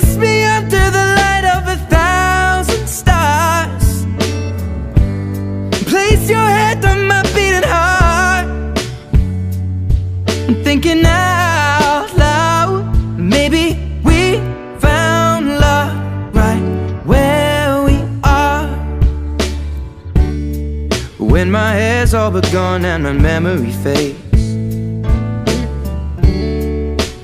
Kiss me under the light of a thousand stars. Place your head on my beating heart. I'm thinking out loud. Maybe we found love right where we are. When my hair's all but gone and my memory fades.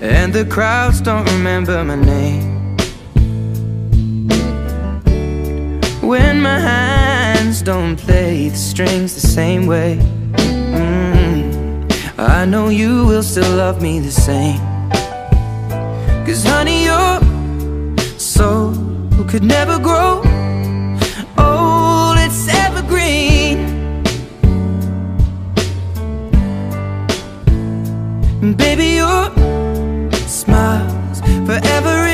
And the crowds don't remember my name. When my hands don't play the strings the same way. Mm, I know you will still love me the same. Cause honey, your soul could never grow old, it's evergreen. Baby, your smiles forever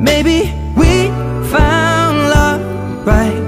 maybe we found love right